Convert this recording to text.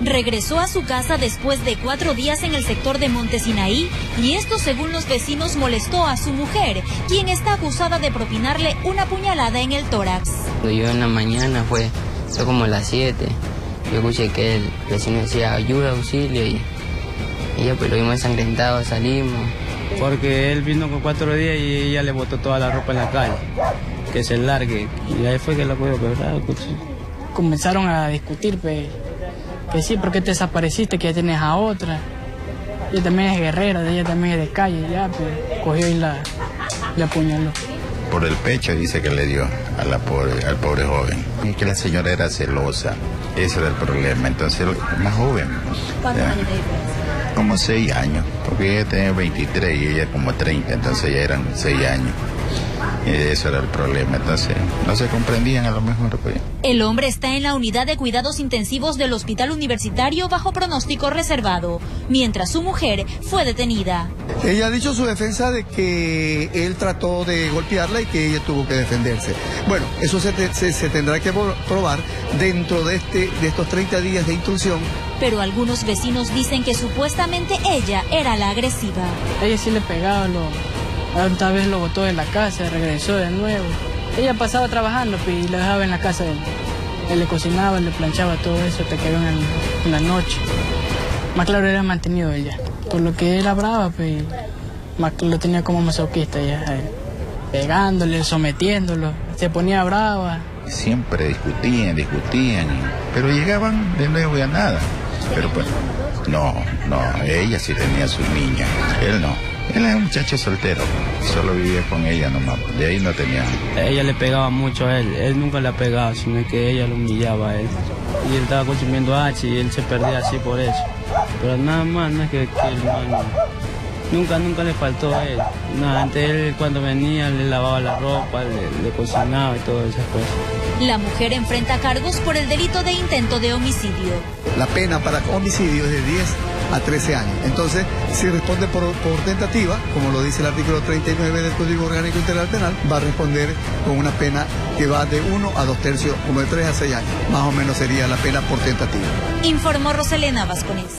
regresó a su casa después de cuatro días en el sector de Montesinaí y esto según los vecinos molestó a su mujer, quien está acusada de propinarle una puñalada en el tórax. Yo en la mañana fue, fue como las 7, yo escuché que el vecino decía ayuda, auxilio y, y ya pues lo vimos ensangrentado, salimos. Porque él vino con cuatro días y ella le botó toda la ropa en la calle, que se largue. Y ahí fue que la pudo quebrar. Comenzaron a discutir, pues, que sí, porque te desapareciste, que ya tienes a otra. Ella también es guerrera, ella también es de calle, ya, pues, cogió y la, la apuñaló. Por el pecho dice que le dio a la pobre, al pobre joven. Y que la señora era celosa, ese era el problema. Entonces, más joven. ¿Cuántos años? Como seis años, porque ella tenía 23 y ella como 30, entonces ya eran seis años. Y eso era el problema, entonces no se comprendían a lo mejor. Pues. El hombre está en la unidad de cuidados intensivos del hospital universitario bajo pronóstico reservado, mientras su mujer fue detenida. Ella ha dicho su defensa de que él trató de golpearla y que ella tuvo que defenderse. Bueno, eso se, te, se, se tendrá que probar dentro de, este, de estos 30 días de instrucción. Pero algunos vecinos dicen que supuestamente ella era la agresiva. Ella sí le pegaba, lo, otra vez lo botó de la casa, regresó de nuevo. Ella pasaba trabajando y lo dejaba en la casa. Él, él le cocinaba, le planchaba todo eso, te quedó en, en la noche. Más claro era mantenido ella. Por lo que era brava, pues, más lo tenía como masoquista ya, pegándole, sometiéndolo, se ponía brava. Siempre discutían, discutían, pero llegaban de nuevo a nada. Pero pues, no, no, ella sí tenía su niña, él no. Él es un muchacho soltero, solo vivía con ella nomás, de ahí no tenía. Ella le pegaba mucho a él, él nunca le ha pegado, sino que ella lo humillaba a él. Y él estaba consumiendo H y él se perdía así por eso. Pero nada más, no es que, el man, nunca, nunca le faltó a él. Nada, antes él cuando venía le lavaba la ropa, le, le cocinaba y todas esas cosas. La mujer enfrenta cargos por el delito de intento de homicidio. La pena para homicidio es de 10 a 13 años. Entonces, si responde por, por, tentativa, como lo dice el artículo 39 del Código Orgánico Integral Penal, va a responder con una pena que va de 1 a 2 tercios, como de 3 a 6 años. Más o menos sería la pena por tentativa. Informó Roselena Vasconés.